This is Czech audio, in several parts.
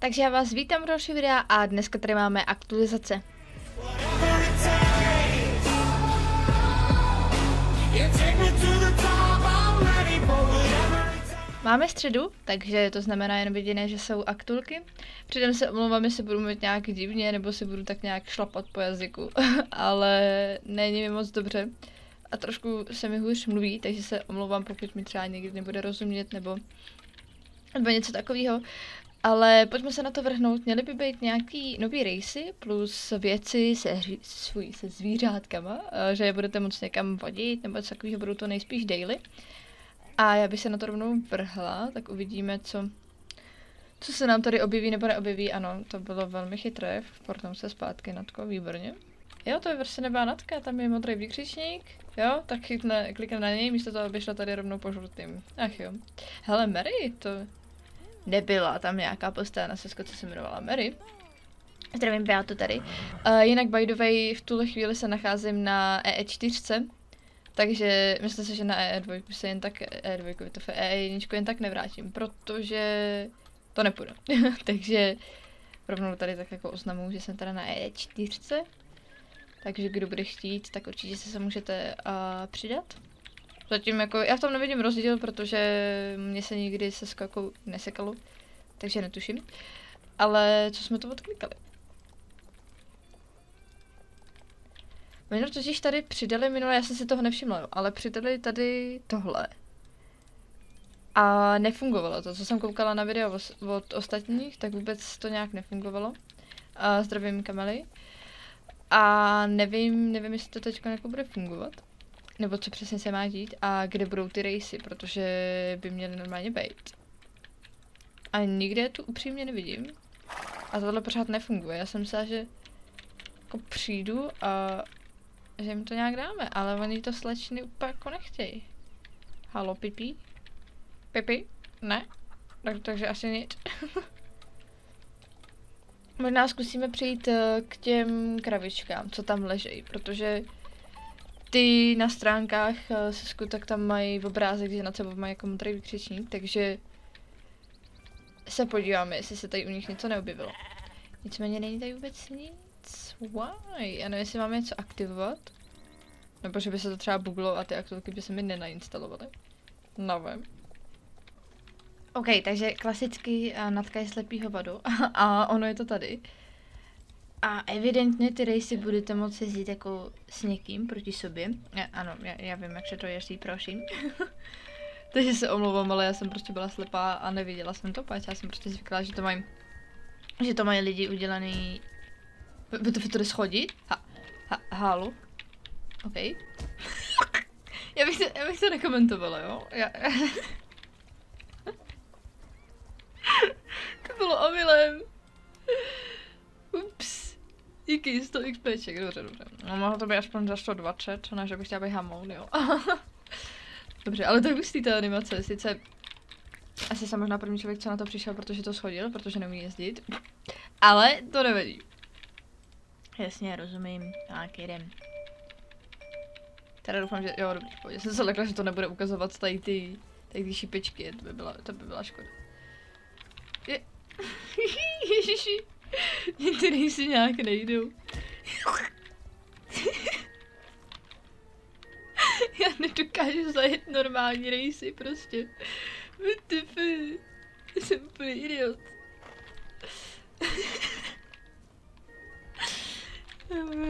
Takže já vás vítám u další videa a dneska tady máme aktualizace. Máme středu, takže to znamená jen jediné, že jsou aktulky. Předem se omlouvám, jestli budu mít nějak divně, nebo si budu tak nějak šlapat po jazyku, ale není mi moc dobře. A trošku se mi hůř mluví, takže se omlouvám, pokud mi třeba někdy nebude rozumět, nebo, nebo něco takového. Ale pojďme se na to vrhnout. Měly by být nějaký nový rejsy plus věci se, svůj, se zvířátkama, eh, že je budete moct někam vodit, nebo něco takového, budou to nejspíš daily. A já bych se na to rovnou vrhla, tak uvidíme, co, co se nám tady objeví nebo neobjeví. Ano, to bylo velmi chytré, portám se zpátky, Natko, výborně. Jo, to je prostě nebá Natka, tam je modrý výkřičník. Jo, tak chytne, klikne na něj, místo toho, aby šla tady rovnou po žlutým. Ach jo. Hele, Mary, to nebyla tam nějaká postava na sesko, co se jmenovala Mary. Zdravím, Beato tady. Uh, jinak by the way, v tuhle chvíli se nacházím na EE4, takže myslím si, že na EE2 se jen tak, EE2, to EE1 jen tak nevrátím, protože to nepůjde. takže rovnou tady tak jako oznamuji, že jsem teda na EE4. Takže kdo bude chtít, tak určitě se se můžete uh, přidat. Zatím jako, já v tom nevidím rozdíl, protože mě se nikdy se skakou nesekalo, takže netuším. Ale co jsme to odklikali? Minul totiž tady přidali minule, já jsem si toho nevšimla, ale přidali tady tohle. A nefungovalo to, co jsem koukala na video od ostatních, tak vůbec to nějak nefungovalo. A zdravím Kamely. A nevím, nevím, jestli to teď jako bude fungovat nebo co přesně se má dít a kde budou ty rejsy, protože by měly normálně být. A nikde tu upřímně nevidím. A tohle pořád nefunguje. Já jsem myslela, že jako přijdu a že jim to nějak dáme, ale oni to slečny úplně jako nechtějí. Halo, pipi? Pipi? Ne? Tak, takže asi nic. Možná zkusíme přijít eh, k těm kravičkám, co tam ležejí, protože ty na stránkách uh, Sesku, tak tam mají obrázek, že nad sebou mají jako modrý vykřičník, takže se podíváme, jestli se tady u nich něco neobjevilo. Nicméně není tady vůbec nic. Why? Já nevím, jestli máme něco aktivovat. Nebo že by se to třeba buglo a ty aktivky by se mi nenainstalovaly. Nevím. OK, takže klasicky uh, Natka je slepýho vadu a ono je to tady. A evidentně ty rejsy budete moci jezdit jako s někým proti sobě. Já, ano, já, já vím, jak se to jezdí, prosím. Takže se omlouvám, ale já jsem prostě byla slepá a neviděla jsem to, protože já jsem prostě zvyklá, že to mají, že to mají lidi udělaný... By to, by schodit? Ha, ha, halu? OK. já, bych to, já bych to nekomentovala, jo? Já, to bylo omylem. Ups. Díky, 100 XPček, dobře, dobře. No mohlo to být aspoň za 120, ne, že bych chtěla být hamoun, jo. dobře, ale to je hustý ta animace, sice asi jsem možná první člověk, co na to přišel, protože to schodil, protože neumí jezdit. Ale to nevadí. Jasně, rozumím. Tak, jdem. Teda doufám, že jo, dobrý, Já jsem se lekla, že to nebude ukazovat tady ty, tady ty šipečky, to by byla, to by byla škoda. Je... Ježiši. Některý si nějak nejdou. Já nedokážu zajet normální rejsy prostě. WTF. Jsem úplně idiot.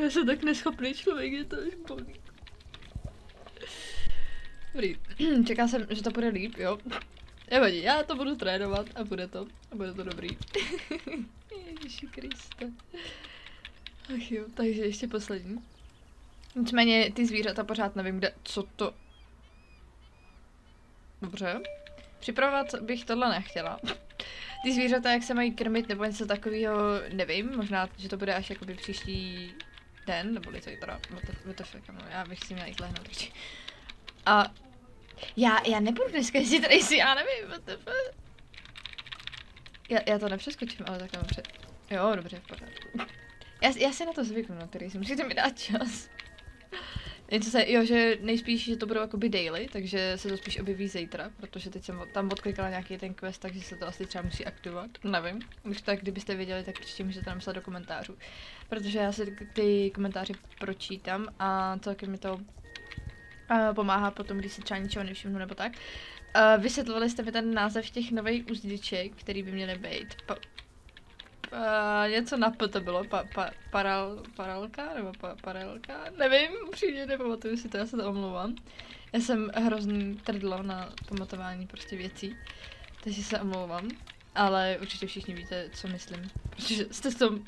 Já jsem tak neschopný člověk, je to až bolí. Dobrý, čeká jsem, že to bude líp, jo. Nevadí, já to budu trénovat a bude to, a bude to dobrý. Ježíši Kriste. Ach jo, takže ještě poslední. Nicméně ty zvířata pořád nevím, kde, co to... Dobře. Připravovat bych tohle nechtěla. Ty zvířata, jak se mají krmit nebo něco takového, nevím. Možná, že to bude až jakoby příští den, nebo to teda, WTF, no, já bych si měla jít lehnout. A já, já nebudu dneska jezdit racy, já nevím. Já, já to nepřeskočím, ale tak dobře. Jo, dobře, v pořádku. Já, já si na to zvyknu, na který si musíte mi dát čas. Něco se, jo, že nejspíš, že to budou jakoby daily, takže se to spíš objeví zítra, protože teď jsem tam odklikala nějaký ten quest, takže se to asi třeba musí aktivovat, nevím. Už tak, kdybyste věděli, tak určitě můžete napsat do komentářů, protože já si ty komentáře pročítám a celkem mi to uh, pomáhá potom, když si třeba ničeho nevšimnu nebo tak. Uh, vysvětlovali jste mi ten název těch nových uzdiček, který by měly být. Uh, něco na P to bylo, pa, pa, paral, paralka nebo pa, paralka, nevím, upřímně nepamatuju si to, já se to omlouvám. Já jsem hrozný trdlo na pamatování prostě věcí, takže se omlouvám, ale určitě všichni víte, co myslím, protože jste s tom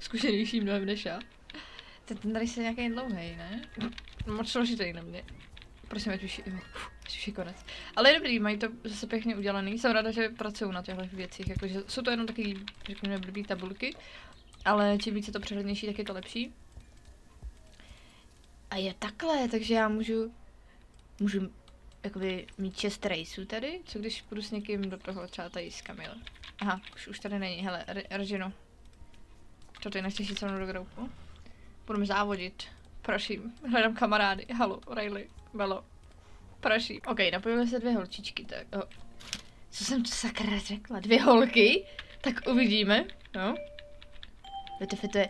zkušenější mnohem než já. Ten, tady se nějaký dlouhý, ne? Moc složitý na mě. Prosím, ať už, ať už je konec. Ale je dobrý, mají to zase pěkně udělaný. Jsem ráda, že pracují na těchto věcích, jakože jsou to jenom taky, řekněme, blbý tabulky, ale čím více to přehlednější, tak je to lepší. A je takhle, takže já můžu, můžu jakoby mít šest raceů tady, co když půjdu s někým do toho, třeba tady s Kamil. Aha, už, už tady není, hele, Regino. Co ty nechceš mnou do groupu? Budeme závodit. Prosím, hledám kamarády. Halo, Riley, Belo. Prosím. OK, napojíme se dvě holčičky, tak. Oh. Co jsem to sakra řekla? Dvě holky? Tak uvidíme, no. Víte, to je...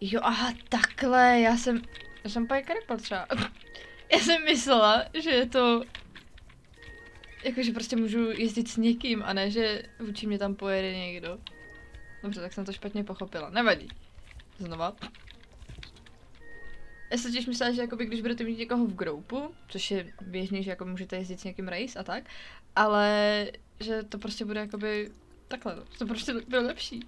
Jo, aha, takhle, já jsem... Já jsem pak třeba. já jsem myslela, že je to... Jakože prostě můžu jezdit s někým a ne, že vůči mě tam pojede někdo. Dobře, tak jsem to špatně pochopila. Nevadí. Znova. Já se těž myslela, že jakoby, když budete mít někoho v groupu, což je běžný, že jako můžete jezdit s někým race a tak, ale že to prostě bude jakoby takhle, no. to prostě bude lepší.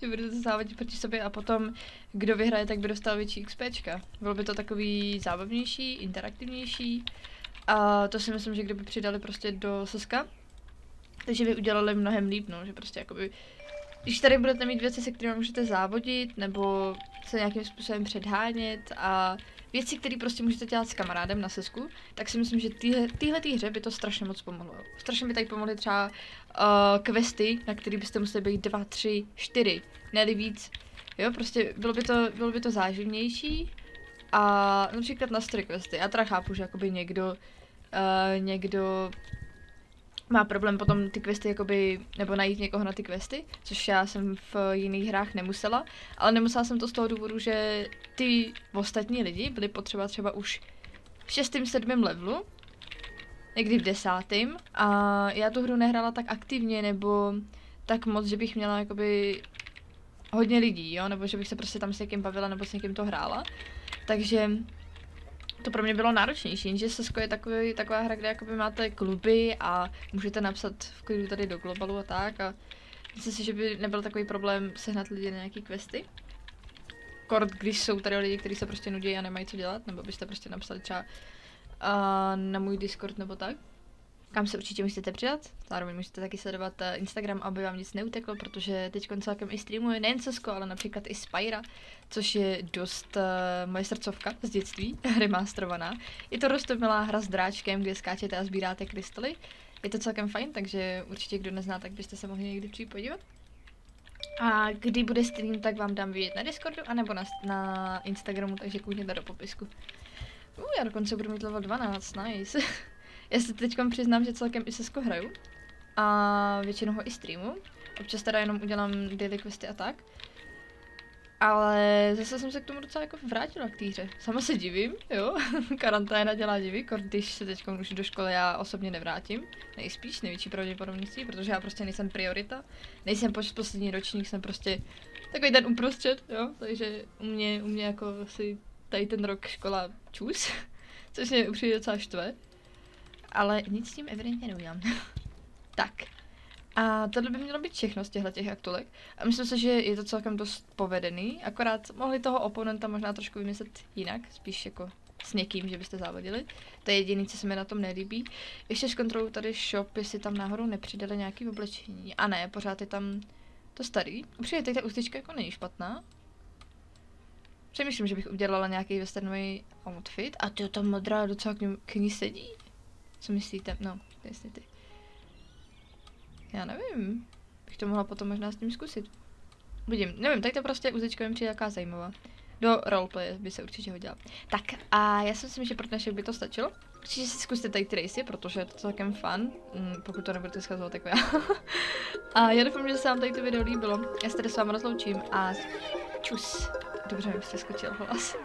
Že budete závodit proti sobě a potom, kdo vyhraje, tak by dostal větší XPčka. Bylo by to takový zábavnější, interaktivnější a to si myslím, že kdyby přidali prostě do Seska, takže by udělali mnohem líp, no, že prostě jakoby když tady budete mít věci, se kterými můžete závodit, nebo se nějakým způsobem předhánět a věci, které prostě můžete dělat s kamarádem na sesku, tak si myslím, že tyhle, tý hře by to strašně moc pomohlo. Strašně by tady pomohly třeba uh, questy, na které byste museli být dva, tři, čtyři, ne víc. Jo, prostě bylo by to, bylo by to záživnější a například na story questy. Já teda chápu, že jakoby někdo, uh, někdo má problém potom ty questy jakoby, nebo najít někoho na ty questy, což já jsem v jiných hrách nemusela, ale nemusela jsem to z toho důvodu, že ty ostatní lidi byli potřeba třeba už v šestém, sedmém levelu, někdy v desátém a já tu hru nehrála tak aktivně nebo tak moc, že bych měla jakoby hodně lidí, jo, nebo že bych se prostě tam s někým bavila nebo s někým to hrála. Takže to pro mě bylo náročnější, jenže Sesko je takový, taková hra, kde jakoby máte kluby a můžete napsat v klidu tady do globalu a tak a myslím si, že by nebyl takový problém sehnat lidi na nějaký questy. Kort, když jsou tady lidi, kteří se prostě nudí a nemají co dělat, nebo byste prostě napsali třeba uh, na můj Discord nebo tak kam se určitě musíte přidat. Zároveň můžete taky sledovat eh, Instagram, aby vám nic neuteklo, protože teď celkem i streamuje nejen Cesko, ale například i Spyra, což je dost uh, moje srdcovka z dětství, remasterovaná. Je to rostomilá hra s dráčkem, kde skáčete a sbíráte krystaly. Je to celkem fajn, takže určitě kdo nezná, tak byste se mohli někdy přijít podívat. A kdy bude stream, tak vám dám vidět na Discordu, anebo na, na Instagramu, takže kůžněte do popisku. Uh, já dokonce budu mít level 12, nice. Já se teď přiznám, že celkem i sesko hraju. A většinou ho i streamu. Občas teda jenom udělám daily questy a tak. Ale zase jsem se k tomu docela jako vrátila k té hře. Sama se divím, jo. Karanténa dělá divy, když se teď už do školy já osobně nevrátím. Nejspíš, největší pravděpodobností, protože já prostě nejsem priorita. Nejsem poslední ročník, jsem prostě takový ten uprostřed, jo. Takže u mě, u mě jako si tady ten rok škola čus. Což mě upřímně docela štve ale nic s tím evidentně neudělám. tak. A tohle by mělo být všechno z těchto těch aktulek. A myslím si, že je to celkem dost povedený, akorát mohli toho oponenta možná trošku vymyslet jinak, spíš jako s někým, že byste závodili. To je jediné, co se mi na tom nelíbí. Ještě zkontroluji tady shop, jestli tam náhodou nepřidali nějaký oblečení. A ne, pořád je tam to starý. Upřímně, teď ta ústička jako není špatná. Přemýšlím, že bych udělala nějaký westernový outfit. A to ta modrá docela k ní sedí. Co myslíte? No, jestli ty. Já nevím. Bych to mohla potom možná s tím zkusit. Budím, nevím, tak to prostě uzečko mi přijde jaká zajímavá. do roleplay by se určitě hodila. Tak a já si myslím, že pro dnešek by to stačilo. Určitě si zkuste tady Tracy, protože je to celkem fun, mm, pokud to nebudete schazovat jako já. a já doufám, že se vám tady to video líbilo. Já se tady s vámi rozloučím a čus. Dobře mi přeskočil hlas.